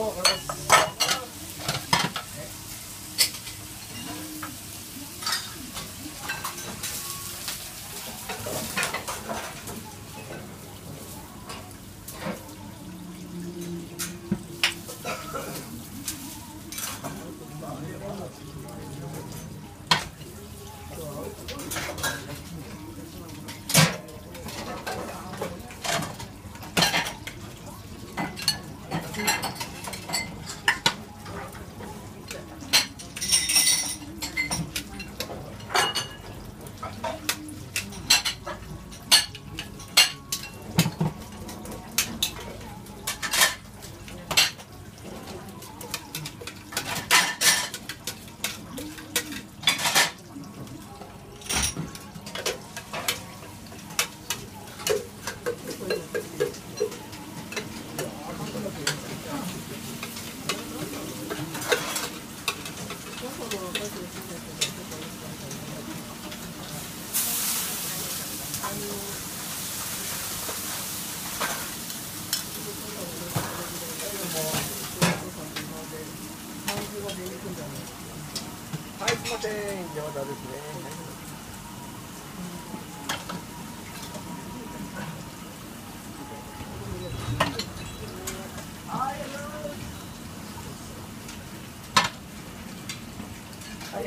を下ろす。はい、すいません。山田ですね。は